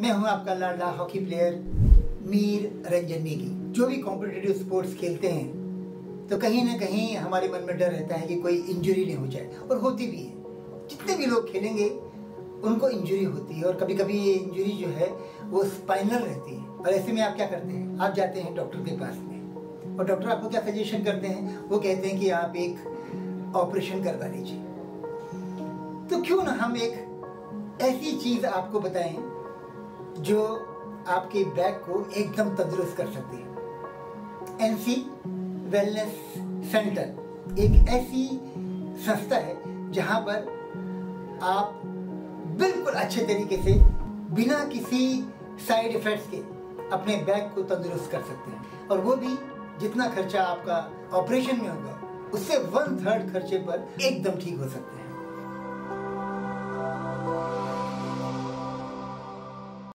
मैं हूँ आपका लाडला हॉकी प्लेयर मीर रंजन नेगी जो भी कॉम्पिटेटिव स्पोर्ट्स खेलते हैं तो कहीं ना कहीं हमारे मन में डर रहता है कि कोई इंजरी नहीं हो जाए, और होती भी है। जितने भी लोग खेलेंगे, उनको इंजरी होती है, और कभी कभी ये इंजरी जो है, वो स्पाइनल रहती है। और ऐसे में आप क्या करते हैं? आप जाते हैं डॉक्टर के पास में, और डॉक्टर आपको क्या सजेशन करते हैं? वो कहते हैं कि आप एक ऑपरेशन करवा लीजिए। तो क्यों ना हम एक ऐसी चीज़ आपको बताएँ जो आपके बैक को एकदम तंदुरुस्त कर सकती है। एनसी वेलनेस सेंटर एक ऐसी संस्था है जहाँ पर आप बिल्कुल अच्छे तरीके से बिना किसी साइड इफेक्ट्स के अपने बैक को तंदुरुस्त कर सकते हैं। और वो भी जितना खर्चा आपका ऑपरेशन में होगा, उससे वन थर्ड खर्चे पर एकदम ठीक हो सकते हैं।